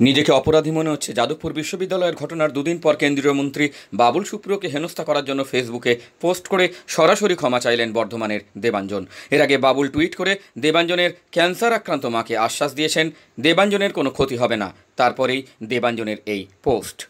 নিজেকে অপরাধী মনে হচ্ছে। যাদবপুর বিশ্ববিদ্যালয়ের ঘটনার দুদিন পর কেন্দ্রীয় মন্ত্রী বাবুল সুপ্রিয়কে হেনস্থা করার জন্য ফেসবুকে পোস্ট করে সরাসরি ক্ষমা চাইলেন বর্ধমানের দেবাঞ্জন। এর আগে বাবুল টুইট করে, দেবাঞ্জনের ক্যান্সার আক্রান্ত মাকে আশ্বাস দিয়েছেন, দেবাঞ্জনের কোনো ক্ষতি হবে না। তারপরেই দেবাঞ্জনের এই পোস্ট।